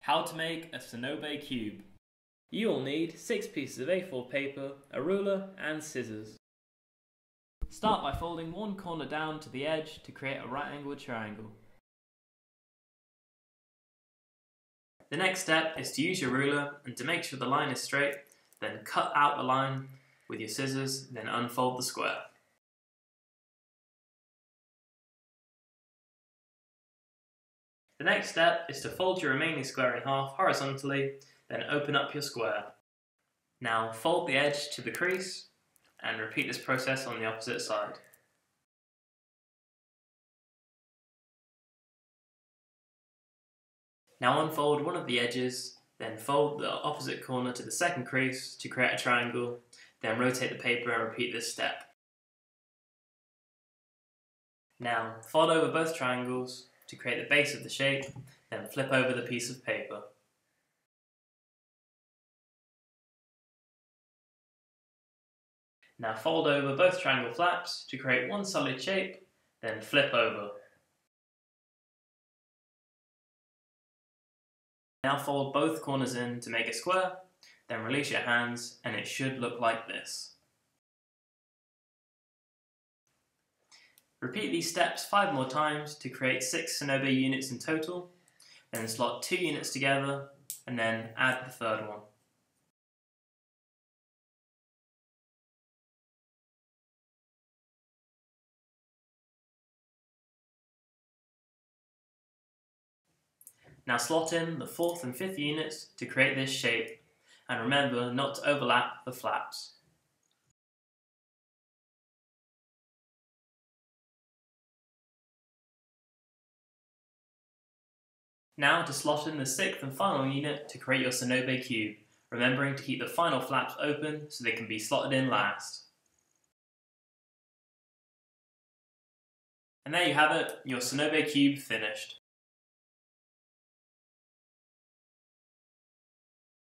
How to make a Sonobe cube. You will need 6 pieces of A4 paper, a ruler and scissors. Start by folding one corner down to the edge to create a right angled triangle. The next step is to use your ruler and to make sure the line is straight, then cut out the line with your scissors, then unfold the square. The next step is to fold your remaining square in half horizontally, then open up your square. Now fold the edge to the crease and repeat this process on the opposite side. Now unfold one of the edges, then fold the opposite corner to the second crease to create a triangle, then rotate the paper and repeat this step. Now fold over both triangles to create the base of the shape, then flip over the piece of paper. Now fold over both triangle flaps to create one solid shape, then flip over. Now fold both corners in to make a square, then release your hands and it should look like this. Repeat these steps five more times to create six Sonobe units in total, then slot two units together, and then add the third one. Now slot in the fourth and fifth units to create this shape, and remember not to overlap the flaps. Now to slot in the sixth and final unit to create your Sonobe cube, remembering to keep the final flaps open so they can be slotted in last. And there you have it, your Sonobe cube finished.